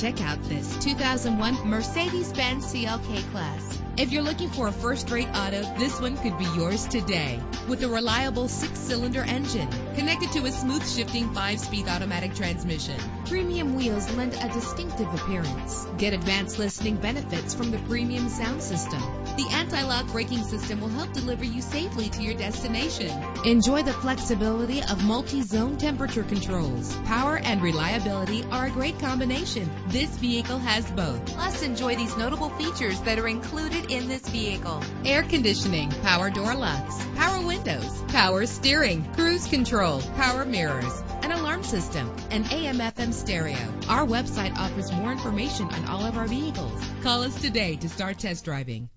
Check out this 2001 Mercedes-Benz CLK Class. If you're looking for a first-rate auto, this one could be yours today. With a reliable six-cylinder engine connected to a smooth shifting five-speed automatic transmission, premium wheels lend a distinctive appearance. Get advanced listening benefits from the premium sound system. The anti-lock braking system will help deliver you safely to your destination. Enjoy the flexibility of multi-zone temperature controls. Power and reliability are a great combination. This vehicle has both. Plus, enjoy these notable features that are included in this vehicle. Air conditioning, power door locks, power windows, power steering, cruise control, power mirrors, an alarm system, and AM FM stereo. Our website offers more information on all of our vehicles. Call us today to start test driving.